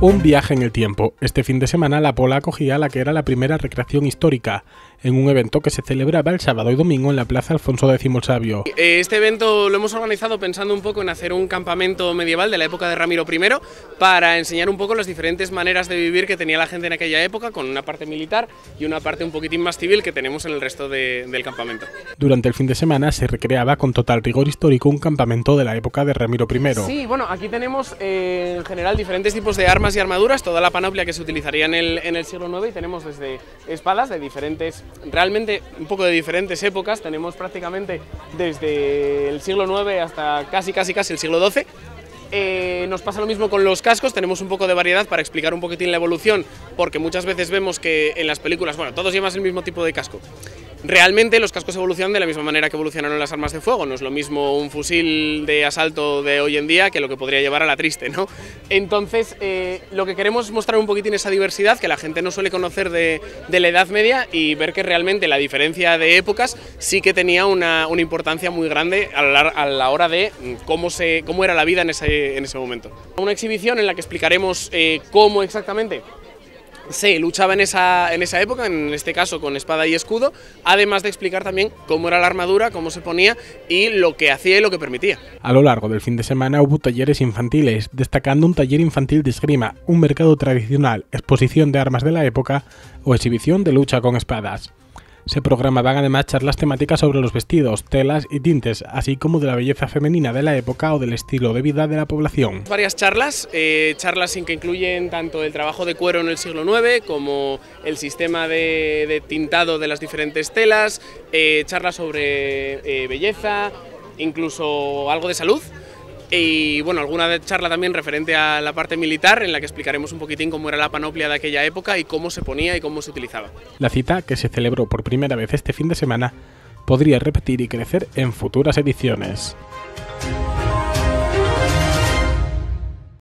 Un viaje en el tiempo. Este fin de semana la Pola acogía la que era la primera recreación histórica, en un evento que se celebraba el sábado y domingo en la Plaza Alfonso X el Sabio. Este evento lo hemos organizado pensando un poco en hacer un campamento medieval de la época de Ramiro I para enseñar un poco las diferentes maneras de vivir que tenía la gente en aquella época, con una parte militar y una parte un poquitín más civil que tenemos en el resto del campamento. Durante el fin de semana se recreaba con total rigor histórico un campamento de la época de Ramiro I. Sí, bueno, aquí tenemos eh, en general diferentes tipos de armas y armaduras, toda la panoplia que se utilizaría en el, en el siglo IX y tenemos desde espadas de diferentes, realmente un poco de diferentes épocas, tenemos prácticamente desde el siglo IX hasta casi casi casi el siglo XII, eh, nos pasa lo mismo con los cascos, tenemos un poco de variedad para explicar un poquitín la evolución, porque muchas veces vemos que en las películas, bueno, todos llevan el mismo tipo de casco. Realmente los cascos evolucionan de la misma manera que evolucionaron las armas de fuego, no es lo mismo un fusil de asalto de hoy en día que lo que podría llevar a la triste, ¿no? Entonces, eh, lo que queremos es mostrar un poquitín esa diversidad que la gente no suele conocer de, la Edad Media y ver que realmente la diferencia de épocas sí que tenía una, importancia muy grande a la, hora de cómo, se, cómo era la vida en ese, en ese momento. Una exhibición en la que explicaremos eh, cómo exactamente se luchaba en esa, en esa época, en este caso con espada y escudo, además de explicar también cómo era la armadura, cómo se ponía y lo que hacía y lo que permitía. A lo largo del fin de semana hubo talleres infantiles, destacando un taller infantil de esgrima, un mercado tradicional, exposición de armas de la época o exhibición de lucha con espadas. Se programaban además charlas temáticas sobre los vestidos, telas y tintes, así como de la belleza femenina de la época o del estilo de vida de la población. Varias charlas, eh, charlas que incluyen tanto el trabajo de cuero en el siglo IX como el sistema de, tintado de las diferentes telas, eh, charlas sobre eh, belleza, incluso algo de salud y bueno, alguna charla también referente a la parte militar en la que explicaremos un poquitín cómo era la panoplia de aquella época y cómo se ponía y cómo se utilizaba. La cita, que se celebró por primera vez este fin de semana, podría repetir y crecer en futuras ediciones.